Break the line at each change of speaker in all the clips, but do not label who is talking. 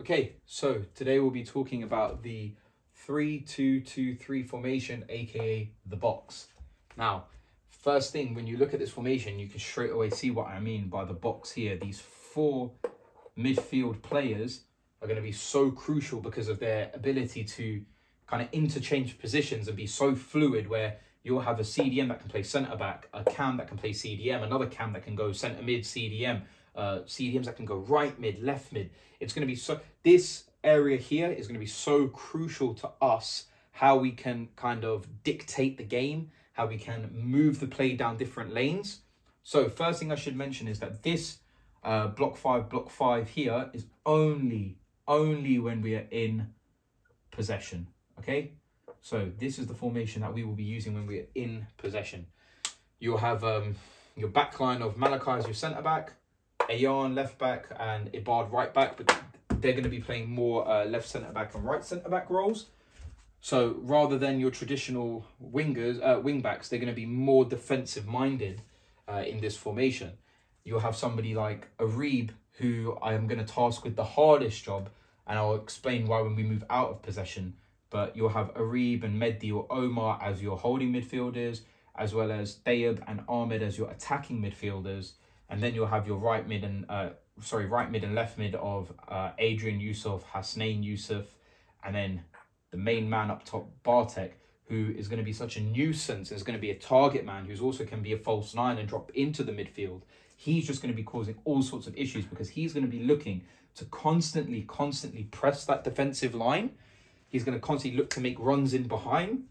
Okay, so today we'll be talking about the 3-2-2-3 formation, aka the box. Now, first thing, when you look at this formation, you can straight away see what I mean by the box here. These four midfield players are going to be so crucial because of their ability to kind of interchange positions and be so fluid where you'll have a CDM that can play centre back, a cam that can play CDM, another cam that can go centre mid CDM, uh, CDMs that can go right mid, left mid. It's going to be so. This area here is going to be so crucial to us how we can kind of dictate the game, how we can move the play down different lanes. So first thing I should mention is that this uh, block five, block five here is only only when we are in possession. Okay, so this is the formation that we will be using when we're in possession. You'll have um, your back line of Malachi as your centre back, Ayan left back, and Ibad right back, but they're going to be playing more uh, left centre back and right centre back roles. So rather than your traditional wingers, uh, wing backs, they're going to be more defensive minded uh, in this formation. You'll have somebody like Arib, who I am going to task with the hardest job, and I'll explain why when we move out of possession but you'll have Arib and Mehdi or Omar as your holding midfielders, as well as Dayab and Ahmed as your attacking midfielders, and then you'll have your right mid and uh, sorry right mid and left mid of uh, Adrian Yusuf, Hasnain Yusuf, and then the main man up top Bartek, who is going to be such a nuisance, is going to be a target man who's also can be a false nine and drop into the midfield. He's just going to be causing all sorts of issues because he's going to be looking to constantly, constantly press that defensive line He's going to constantly look to make runs in behind.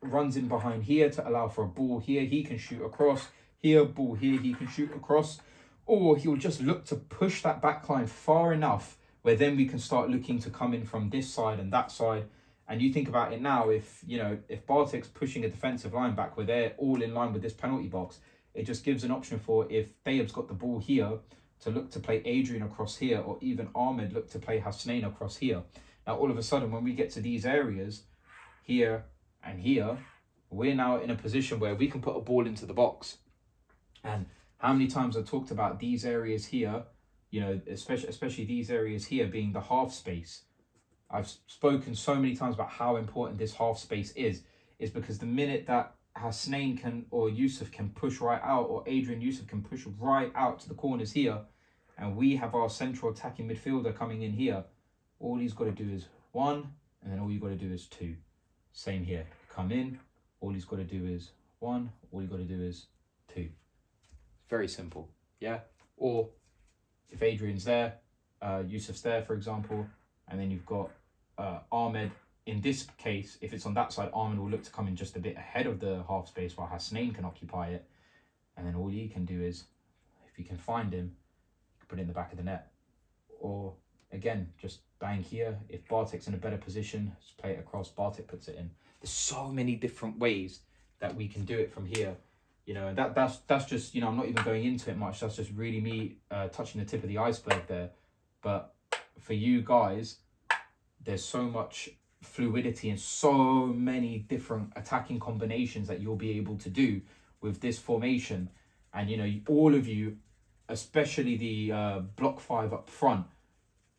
Runs in behind here to allow for a ball here. He can shoot across. Here, ball here. He can shoot across. Or he'll just look to push that back line far enough where then we can start looking to come in from this side and that side. And you think about it now, if, you know, if Bartek's pushing a defensive line back where they're all in line with this penalty box, it just gives an option for if Dayab's got the ball here to look to play Adrian across here or even Ahmed look to play Hasnain across here. Now, all of a sudden, when we get to these areas, here and here, we're now in a position where we can put a ball into the box. And how many times I talked about these areas here, you know, especially especially these areas here being the half space. I've spoken so many times about how important this half space is, is because the minute that Hasnain can or Yusuf can push right out or Adrian Yusuf can push right out to the corners here and we have our central attacking midfielder coming in here, all he's got to do is one, and then all you've got to do is two. Same here. Come in, all he's got to do is one, all you've got to do is two. Very simple, yeah? Or if Adrian's there, uh, Yusuf's there, for example, and then you've got uh, Ahmed. In this case, if it's on that side, Ahmed will look to come in just a bit ahead of the half space while Hasnain can occupy it. And then all he can do is, if you can find him, put it in the back of the net. Or again, just bang here. If Bartek's in a better position, just play it across. Bartek puts it in. There's so many different ways that we can do it from here. You know, and that that's that's just you know I'm not even going into it much. That's just really me uh, touching the tip of the iceberg there. But for you guys, there's so much fluidity and so many different attacking combinations that you'll be able to do with this formation. And you know, all of you, especially the uh, block five up front,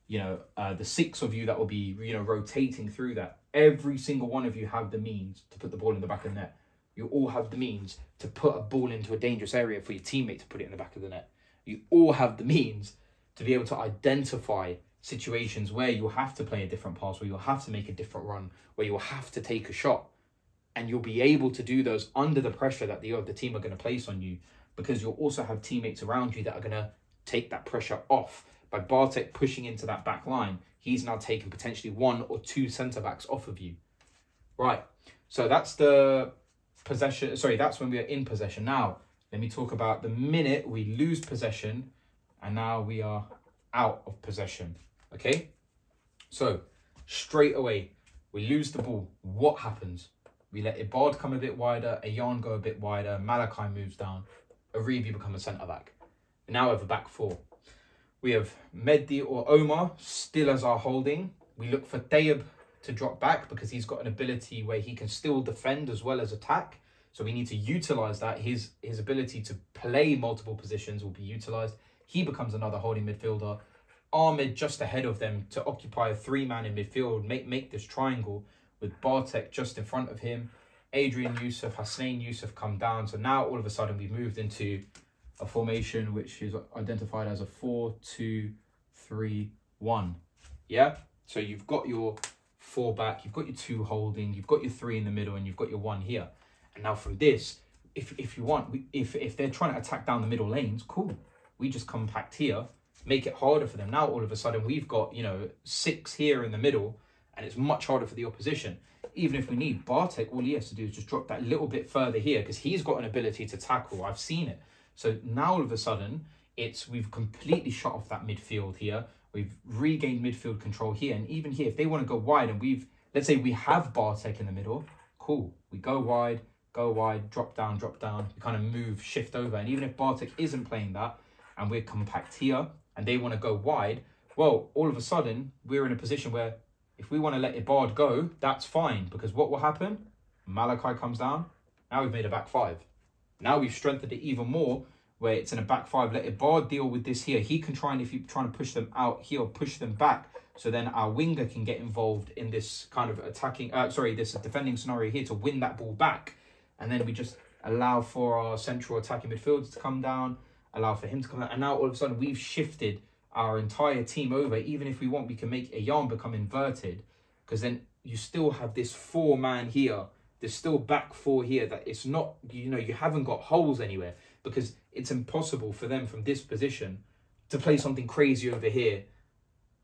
you know, uh, the six of you that will be, you know, rotating through that, every single one of you have the means to put the ball in the back of the net. You all have the means to put a ball into a dangerous area for your teammate to put it in the back of the net. You all have the means to be able to identify situations where you'll have to play a different pass, where you'll have to make a different run, where you'll have to take a shot. And you'll be able to do those under the pressure that the other team are going to place on you because you'll also have teammates around you that are going to take that pressure off by Bartek pushing into that back line, he's now taken potentially one or two centre backs off of you. Right. So that's the possession. Sorry, that's when we are in possession. Now, let me talk about the minute we lose possession and now we are out of possession. Okay. So straight away, we lose the ball. What happens? We let Ibad come a bit wider, Ayan go a bit wider, Malachi moves down, Aribi become a centre back. Now we have a back four. We have Mehdi or Omar still as our holding. We look for Dayab to drop back because he's got an ability where he can still defend as well as attack. So we need to utilize that. His his ability to play multiple positions will be utilized. He becomes another holding midfielder. Ahmed just ahead of them to occupy a three man in midfield, make make this triangle with Bartek just in front of him. Adrian Yusuf, Hasnain Yusuf come down. So now all of a sudden we've moved into a formation which is identified as a 4 2 3 1. Yeah? So you've got your four back, you've got your two holding, you've got your three in the middle, and you've got your one here. And now from this, if if you want, if if they're trying to attack down the middle lanes, cool. We just compact here, make it harder for them. Now all of a sudden we've got you know six here in the middle, and it's much harder for the opposition. Even if we need Bartek, all he has to do is just drop that little bit further here because he's got an ability to tackle. I've seen it. So now all of a sudden, it's we've completely shut off that midfield here. We've regained midfield control here. And even here, if they want to go wide and we've, let's say we have Bartek in the middle, cool. We go wide, go wide, drop down, drop down. We kind of move, shift over. And even if Bartek isn't playing that and we're compact here and they want to go wide, well, all of a sudden, we're in a position where if we want to let Ibad go, that's fine. Because what will happen? Malachi comes down. Now we've made a back five. Now we've strengthened it even more where it's in a back five. Let Ibad deal with this here. He can try and if you're trying to push them out he'll push them back. So then our winger can get involved in this kind of attacking, uh, sorry, this defending scenario here to win that ball back. And then we just allow for our central attacking midfielders to come down, allow for him to come down. And now all of a sudden we've shifted our entire team over. Even if we want, we can make Ayan become inverted because then you still have this four man here there's still back four here that it's not, you know, you haven't got holes anywhere because it's impossible for them from this position to play something crazy over here.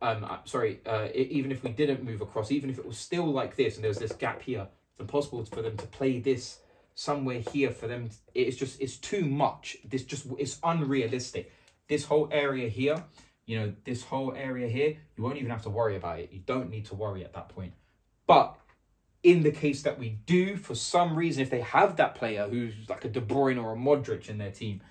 Um, uh, sorry, uh, even if we didn't move across, even if it was still like this and there was this gap here, it's impossible for them to play this somewhere here for them. It's just, it's too much. This just, it's unrealistic. This whole area here, you know, this whole area here, you won't even have to worry about it. You don't need to worry at that point. But in the case that we do, for some reason, if they have that player who's like a De Bruyne or a Modric in their team,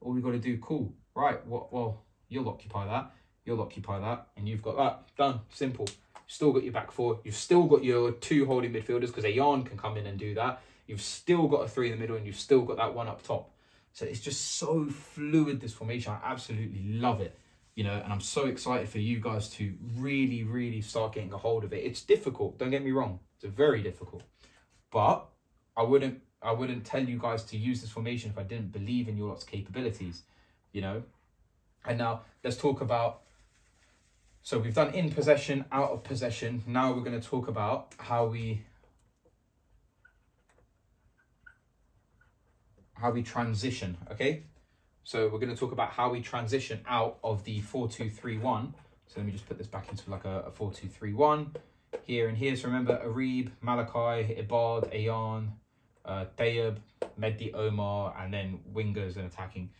all we've got to do, cool, right? Well, well, you'll occupy that, you'll occupy that, and you've got that done. Simple. Still got your back four. You've still got your two holding midfielders because Ayan can come in and do that. You've still got a three in the middle, and you've still got that one up top. So it's just so fluid. This formation, I absolutely love it you know, and I'm so excited for you guys to really, really start getting a hold of it. It's difficult, don't get me wrong. It's very difficult. But I wouldn't I wouldn't tell you guys to use this formation if I didn't believe in your lot's capabilities, you know. And now let's talk about so we've done in possession, out of possession. Now we're going to talk about how we how we transition, okay? So we're going to talk about how we transition out of the 4-2-3-1. So let me just put this back into like a, a 4-2-3-1 here and here. So remember Arib, Malachi, Ibad, Ayan, uh, Tayeb, Mehdi Omar, and then wingers and attacking.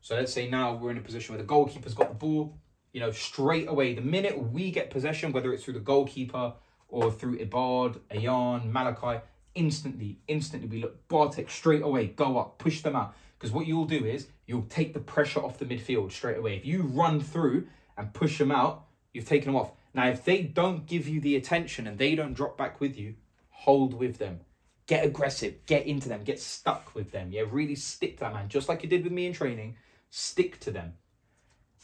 So let's say now we're in a position where the goalkeeper's got the ball. You know, straight away, the minute we get possession, whether it's through the goalkeeper or through Ibad, Ayan, Malachi, instantly, instantly we look Bartek straight away, go up, push them out. Because what you'll do is you'll take the pressure off the midfield straight away. If you run through and push them out, you've taken them off. Now, if they don't give you the attention and they don't drop back with you, hold with them. Get aggressive, get into them, get stuck with them. Yeah, really stick to that man, just like you did with me in training. Stick to them.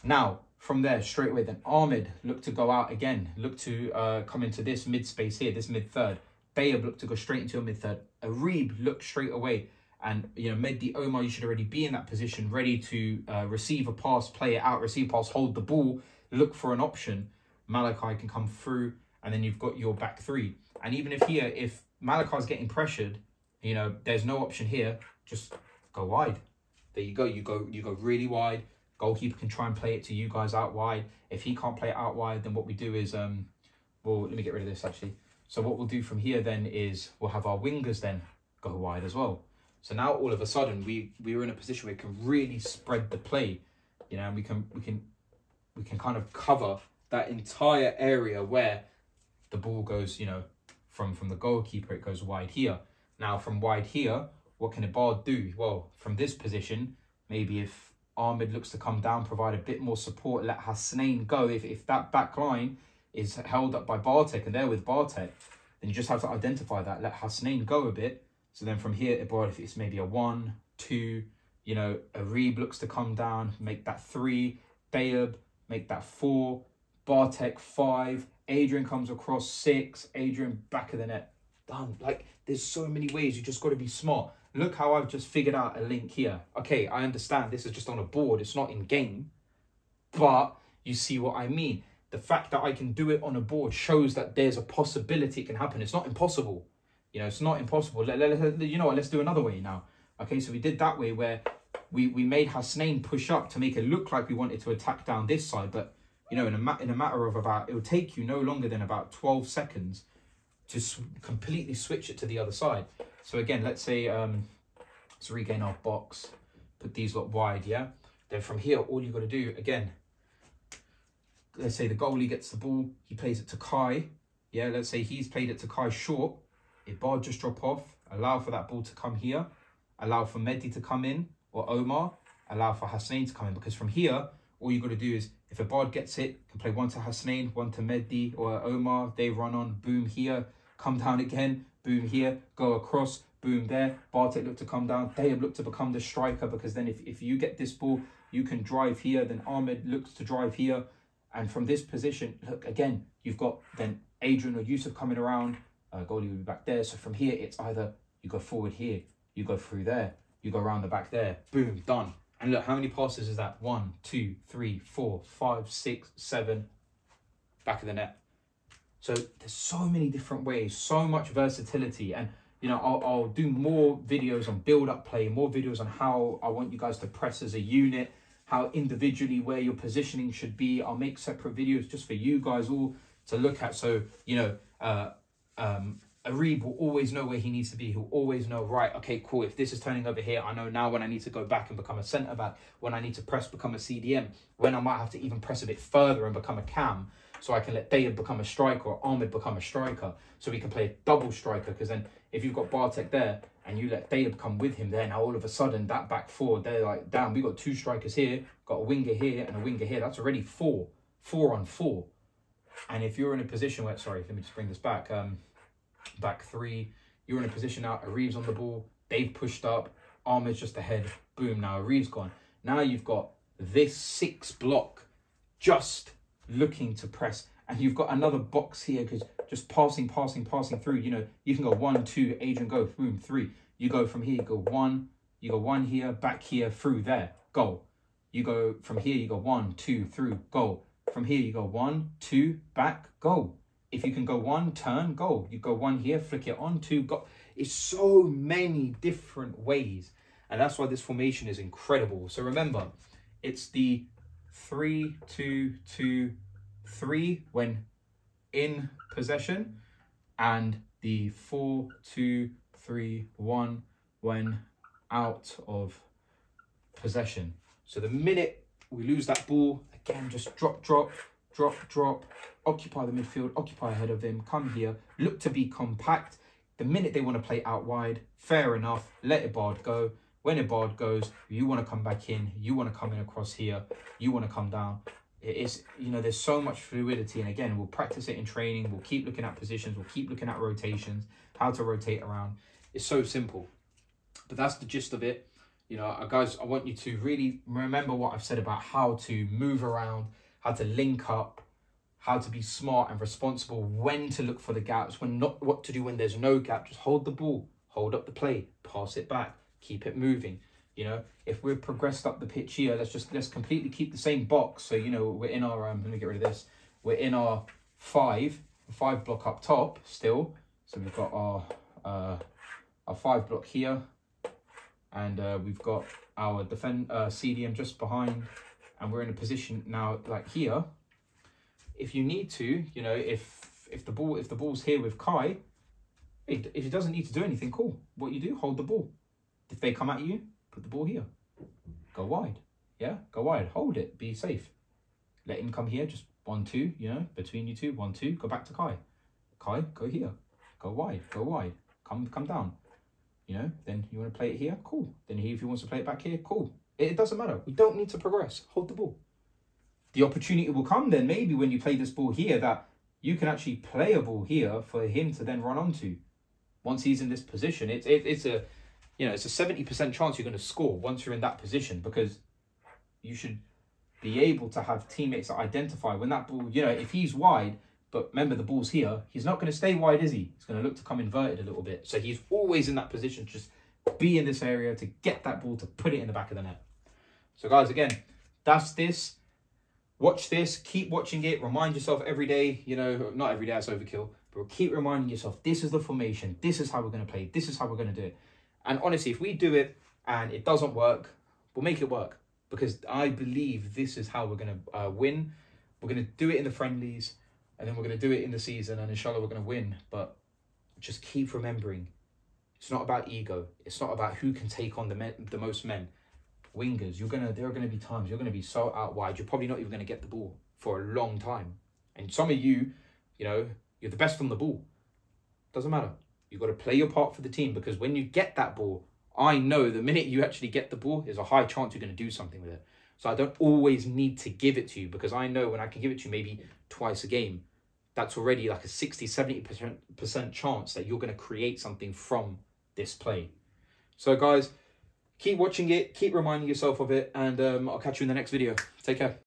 Now, from there, straight away, then Ahmed look to go out again, look to uh, come into this mid space here, this mid third. Dayab look to go straight into a mid third. Arib look straight away and you know, Mehdi Omar, you should already be in that position, ready to uh, receive a pass, play it out, receive pass, hold the ball, look for an option. Malachi can come through, and then you've got your back three. And even if here, if Malachi's getting pressured, you know, there's no option here, just go wide. There you go. You go, you go really wide. Goalkeeper can try and play it to you guys out wide. If he can't play it out wide, then what we do is, um, well, let me get rid of this actually. So what we'll do from here then is we'll have our wingers then go wide as well. So now all of a sudden we we were in a position where we can really spread the play, you know, and we can we can we can kind of cover that entire area where the ball goes, you know, from from the goalkeeper it goes wide here. Now from wide here, what can Ibad do? Well, from this position, maybe if Ahmed looks to come down, provide a bit more support, let Hasnain go. If if that back line is held up by Bartek and they're with Bartek, then you just have to identify that. Let Hasnain go a bit so then from here, if it's maybe a one, two, you know, Arib looks to come down, make that three, Dayab, make that four, Bartek five, Adrian comes across six, Adrian back of the net. Done. Like there's so many ways. You just got to be smart. Look how I've just figured out a link here. Okay, I understand this is just on a board. It's not in game, but you see what I mean. The fact that I can do it on a board shows that there's a possibility it can happen. It's not impossible. You know, it's not impossible. Let, let, let, you know what? Let's do another way now. Okay, so we did that way where we, we made Hasnain push up to make it look like we wanted to attack down this side, but you know, in a, in a matter of about, it will take you no longer than about 12 seconds to sw completely switch it to the other side. So again, let's say, um, let's regain our box, put these lot wide, yeah? Then from here, all you've got to do, again, let's say the goalie gets the ball, he plays it to Kai, yeah? Let's say he's played it to Kai short, if Bard just drop off, allow for that ball to come here, allow for Mehdi to come in, or Omar, allow for Hasnain to come in, because from here, all you've got to do is if a Bard gets it, can play one to Hasnain, one to Mehdi or Omar. They run on, boom here, come down again, boom here, go across, boom there. Bartek look to come down. They look to become the striker because then if, if you get this ball, you can drive here. Then Ahmed looks to drive here. And from this position, look, again, you've got then Adrian or Yusuf coming around. Uh, goalie will be back there. So from here, it's either you go forward here, you go through there, you go around the back there. Boom, done. And look, how many passes is that? One, two, three, four, five, six, seven. Back of the net. So there's so many different ways, so much versatility. And, you know, I'll, I'll do more videos on build-up play, more videos on how I want you guys to press as a unit, how individually where your positioning should be. I'll make separate videos just for you guys all to look at. So, you know, uh, um, Arib will always know where he needs to be. He'll always know, right, okay, cool. If this is turning over here, I know now when I need to go back and become a centre back, when I need to press, become a CDM, when I might have to even press a bit further and become a cam, so I can let Dayab become a striker or Ahmed become a striker, so we can play a double striker. Because then if you've got Bartek there and you let Dayab come with him there, now all of a sudden that back four, they're like, damn, we got two strikers here, got a winger here and a winger here. That's already four, four on four. And if you're in a position where, sorry, let me just bring this back. Um, back three. You're in a position now. Reeves on the ball. They've pushed up. Ahmed's just ahead. Boom. Now Reeves gone. Now you've got this six block just looking to press. And you've got another box here because just passing, passing, passing through. You know, you can go one, two, Adrian go, boom, three. You go from here, you go one, you go one here, back here, through there, goal. You go from here, you go one, two, through, go. From here, you go one, two, back, go. If you can go one, turn, go. You go one here, flick it on, two, go. It's so many different ways. And that's why this formation is incredible. So remember, it's the three, two, two, three when in possession, and the four, two, three, one when out of possession. So the minute we lose that ball, again, just drop, drop, drop, drop, occupy the midfield, occupy ahead of him, come here, look to be compact. The minute they want to play out wide, fair enough, let Ibad go. When Ibad goes, you want to come back in, you want to come in across here, you want to come down. It is, you know, there's so much fluidity. And again, we'll practice it in training. We'll keep looking at positions. We'll keep looking at rotations, how to rotate around. It's so simple. But that's the gist of it. You know, uh, guys, I want you to really remember what I've said about how to move around, how to link up, how to be smart and responsible, when to look for the gaps, when not what to do when there's no gap. Just hold the ball, hold up the play, pass it back, keep it moving. You know, if we're progressed up the pitch here, let's just let's completely keep the same box. So you know, we're in our um, let me get rid of this. We're in our five, five block up top still. So we've got our uh, our five block here, and uh, we've got our defend uh, CDM just behind, and we're in a position now like here if you need to, you know, if if the ball if the ball's here with Kai, if he doesn't need to do anything, cool. What you do, hold the ball. If they come at you, put the ball here. Go wide. Yeah, go wide. Hold it. Be safe. Let him come here. Just one, two. You know, between you two, one, two. Go back to Kai. Kai, go here. Go wide. Go wide. Come, come down. You know. Then you want to play it here. Cool. Then he, if he wants to play it back here, cool. It, doesn't matter. We don't need to progress. Hold the ball the opportunity will come then maybe when you play this ball here that you can actually play a ball here for him to then run onto. Once he's in this position, it's it, it's a you know it's a seventy percent chance you're going to score once you're in that position because you should be able to have teammates that identify when that ball, you know, if he's wide, but remember the ball's here, he's not going to stay wide, is he? He's going to look to come inverted a little bit. So he's always in that position, just be in this area to get that ball to put it in the back of the net. So guys, again, that's this. Watch this, keep watching it, remind yourself every day, you know, not every day, that's overkill, but keep reminding yourself, this is the formation, this is how we're going to play, this is how we're going to do it. And honestly, if we do it and it doesn't work, we'll make it work because I believe this is how we're going to uh, win. We're going to do it in the friendlies and then we're going to do it in the season and inshallah we're going to win. But just keep remembering, it's not about ego. It's not about who can take on the men, the most men wingers, you're gonna there are gonna be times you're gonna be so out wide, you're probably not even gonna get the ball for a long time. And some of you, you know, you're the best on the ball. Doesn't matter. You've got to play your part for the team because when you get that ball, I know the minute you actually get the ball, there's a high chance you're to do something with it. So I don't always need to give it to you because I know when I can give it to you maybe twice a game, that's already like a 60, 70% chance that you're going to create something from this play. So guys, keep watching it, keep reminding yourself of it, and um, I'll catch you in the next video. Take care.